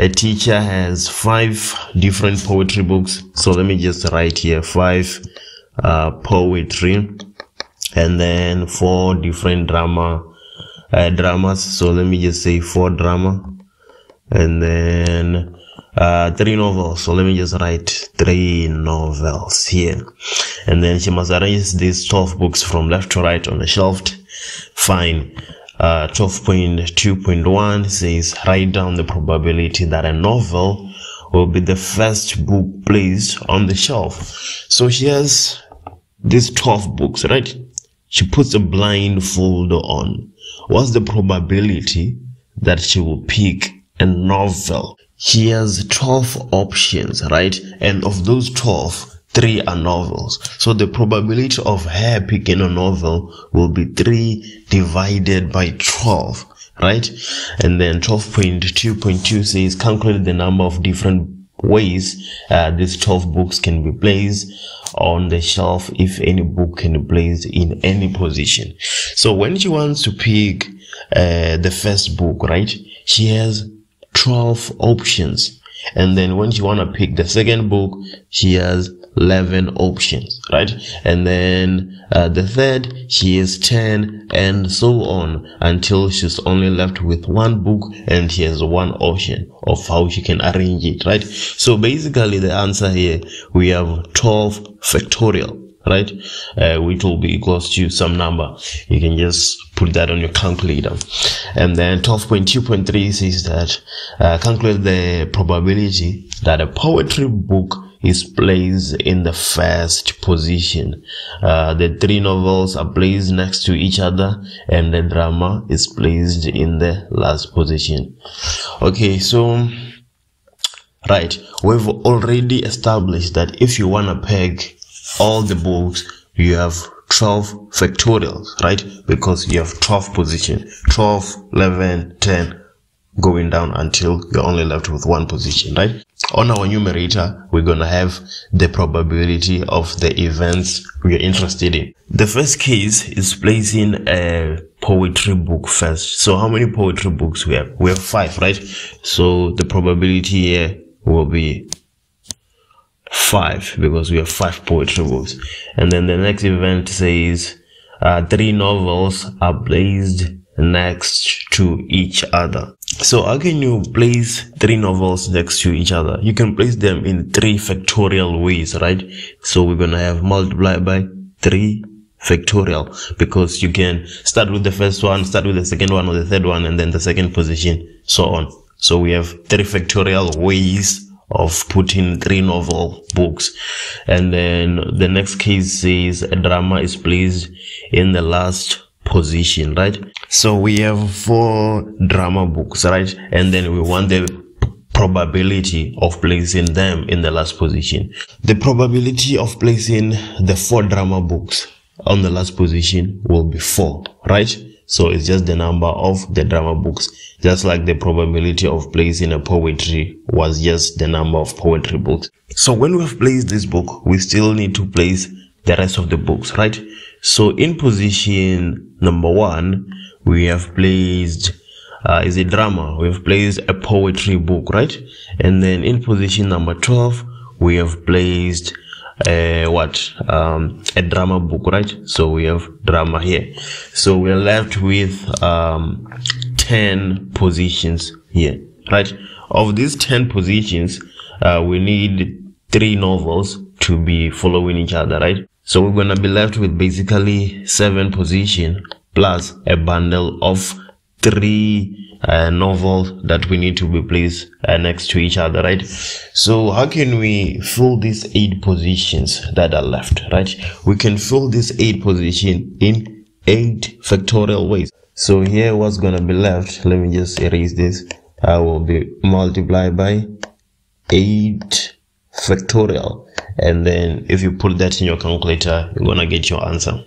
a teacher has five different poetry books. So let me just write here five uh, poetry and then four different drama uh, dramas. So let me just say four drama and then uh, three novels. So let me just write three novels here. And then she must arrange these 12 books from left to right on the shelf. Fine. Uh, 12.2.1 says write down the probability that a novel will be the first book placed on the shelf. So she has these 12 books, right? She puts a blindfold on. What's the probability that she will pick a novel? She has 12 options, right? And of those 12, three are novels. So the probability of her picking a novel will be three divided by 12, right? And then 12.2.2 says calculate the number of different ways uh, these 12 books can be placed on the shelf if any book can be placed in any position. So when she wants to pick uh, the first book, right, she has 12 options. And then when she want to pick the second book, she has 11 options, right? And then uh, the third, she has 10 and so on until she's only left with one book and she has one option of how she can arrange it, right? So basically the answer here, we have 12 factorial right uh, which will be equals to some number you can just put that on your calculator and then 12.2.3 says that uh, calculate the probability that a poetry book is placed in the first position. Uh, the three novels are placed next to each other and the drama is placed in the last position. Okay, so, right, we've already established that if you want to peg all the books, you have 12 factorials, right? Because you have 12 position, 12, 11, 10, going down until you're only left with one position, right? On our numerator, we're going to have the probability of the events we are interested in. The first case is placing a poetry book first. So how many poetry books we have? We have five, right? So the probability here will be five because we have five poetry books. And then the next event says uh, three novels are placed next to each other. So how can you place three novels next to each other? You can place them in three factorial ways, right? So we're going to have multiplied by three factorial because you can start with the first one, start with the second one or the third one, and then the second position, so on. So we have three factorial ways of putting three novel books. And then the next case says a drama is placed in the last position, right? So we have four drama books, right? And then we want the probability of placing them in the last position. The probability of placing the four drama books on the last position will be four, right? So it's just the number of the drama books, just like the probability of placing a poetry was just the number of poetry books. So when we have placed this book, we still need to place the rest of the books, right? So in position number one, we have placed uh, is a drama. We have placed a poetry book, right? And then in position number 12, we have placed uh, what um, a drama book right so we have drama here so we're left with um, 10 positions here right of these 10 positions uh, we need three novels to be following each other right so we're gonna be left with basically seven position plus a bundle of three uh, novels that we need to be placed uh, next to each other, right? So how can we fill these eight positions that are left, right? We can fill this eight position in eight factorial ways. So here what's going to be left, let me just erase this. I will be multiplied by 8 factorial. And then if you put that in your calculator, you're going to get your answer.